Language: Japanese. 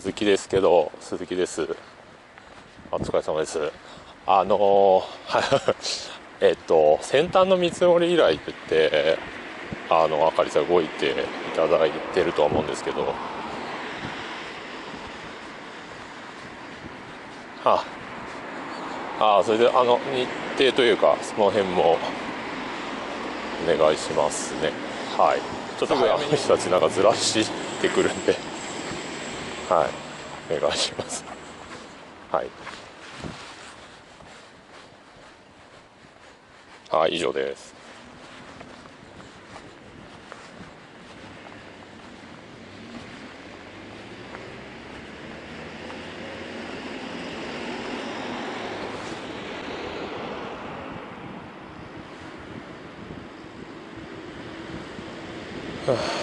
鈴木ですけど鈴木です。お疲れ様です。あの えっと先端の見積もり依頼ってあのあかりさん動いていただいてるとは思うんですけど。ああそれであの日程というかその辺もお願いしますね。はい。ちょっと早めに人たちなんかずらしてくるんで。はい。お願いします。はい。はい以上です。はあ。